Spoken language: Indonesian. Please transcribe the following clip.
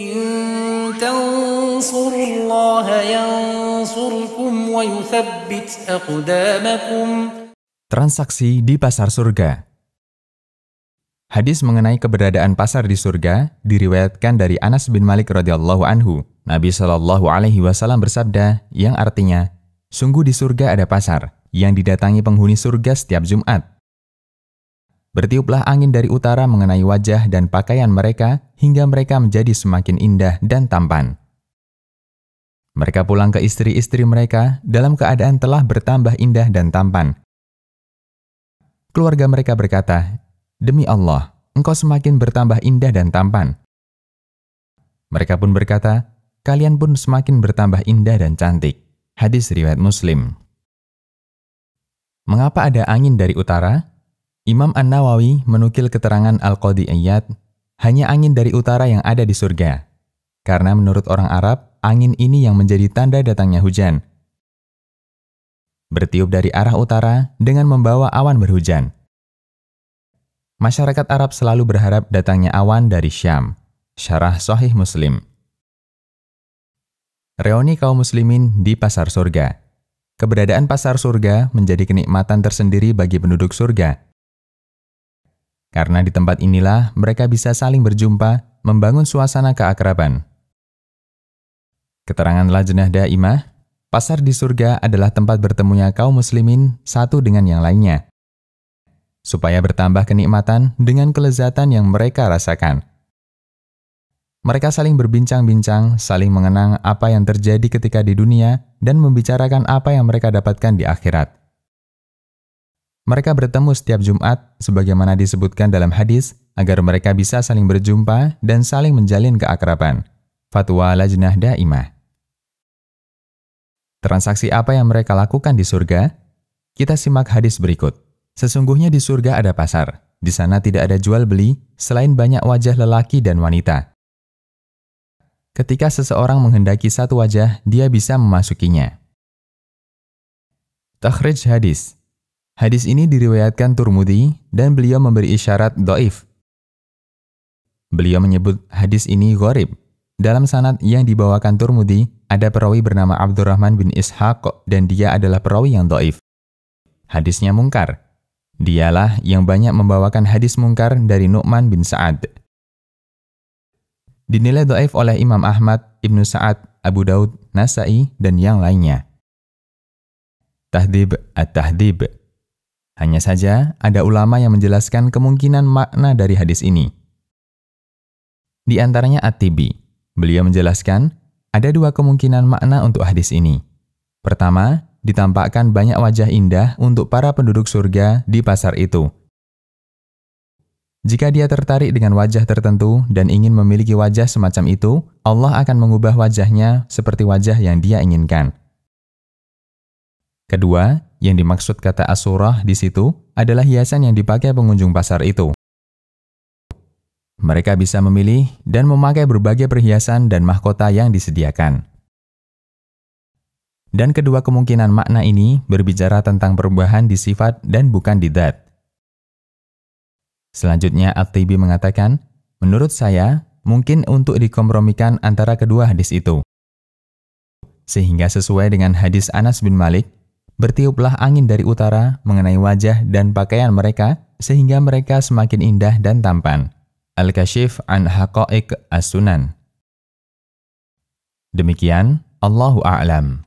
إن تنصروا الله ينصركم ويثبت أقدامكم Transaksi di pasar surga. Hadis mengenai keberadaan pasar di surga diriwayatkan dari Anas bin Malik radhiyallahu anhu. Nabi Shallallahu alaihi wasallam bersabda yang artinya, "Sungguh di surga ada pasar yang didatangi penghuni surga setiap Jumat. Bertiuplah angin dari utara mengenai wajah dan pakaian mereka hingga mereka menjadi semakin indah dan tampan." Mereka pulang ke istri-istri mereka dalam keadaan telah bertambah indah dan tampan, Keluarga mereka berkata, Demi Allah, engkau semakin bertambah indah dan tampan. Mereka pun berkata, kalian pun semakin bertambah indah dan cantik. Hadis riwayat Muslim. Mengapa ada angin dari utara? Imam An-Nawawi menukil keterangan Al-Qadi Iyad, hanya angin dari utara yang ada di surga. Karena menurut orang Arab, angin ini yang menjadi tanda datangnya hujan bertiup dari arah utara dengan membawa awan berhujan. Masyarakat Arab selalu berharap datangnya awan dari Syam. Syarah Sahih Muslim. Reuni kaum muslimin di pasar surga. Keberadaan pasar surga menjadi kenikmatan tersendiri bagi penduduk surga. Karena di tempat inilah mereka bisa saling berjumpa, membangun suasana keakraban. Keterangan Lajnah Daimah Pasar di surga adalah tempat bertemunya kaum muslimin satu dengan yang lainnya. Supaya bertambah kenikmatan dengan kelezatan yang mereka rasakan. Mereka saling berbincang-bincang, saling mengenang apa yang terjadi ketika di dunia, dan membicarakan apa yang mereka dapatkan di akhirat. Mereka bertemu setiap Jumat, sebagaimana disebutkan dalam hadis, agar mereka bisa saling berjumpa dan saling menjalin keakraban. Fatwa Lajnah Daimah Transaksi apa yang mereka lakukan di surga? Kita simak hadis berikut. Sesungguhnya di surga ada pasar. Di sana tidak ada jual beli selain banyak wajah lelaki dan wanita. Ketika seseorang menghendaki satu wajah, dia bisa memasukinya. Takhrij hadis. Hadis ini diriwayatkan Turmudi dan beliau memberi isyarat doif. Beliau menyebut hadis ini gharib. Dalam sanad yang dibawakan Turmudi, ada perawi bernama Abdurrahman bin Ishaq dan dia adalah perawi yang doif. Hadisnya mungkar. Dialah yang banyak membawakan hadis mungkar dari Nu'man bin Sa'ad. Dinilai doif oleh Imam Ahmad, Ibnu Sa'ad, Abu Daud, Nasai, dan yang lainnya. Tahdib at-tahdib. Hanya saja ada ulama yang menjelaskan kemungkinan makna dari hadis ini. Di antaranya At-Tibi. Beliau menjelaskan, ada dua kemungkinan makna untuk hadis ini. Pertama, ditampakkan banyak wajah indah untuk para penduduk surga di pasar itu. Jika dia tertarik dengan wajah tertentu dan ingin memiliki wajah semacam itu, Allah akan mengubah wajahnya seperti wajah yang dia inginkan. Kedua, yang dimaksud kata asurah di situ adalah hiasan yang dipakai pengunjung pasar itu. Mereka bisa memilih dan memakai berbagai perhiasan dan mahkota yang disediakan. Dan kedua kemungkinan makna ini berbicara tentang perubahan di sifat dan bukan di dat. Selanjutnya At-Tibi mengatakan, menurut saya, mungkin untuk dikompromikan antara kedua hadis itu. Sehingga sesuai dengan hadis Anas bin Malik, bertiuplah angin dari utara mengenai wajah dan pakaian mereka sehingga mereka semakin indah dan tampan. Al-Kashif an Haqa'iq As-Sunan. Demikian, Allahu A'lam.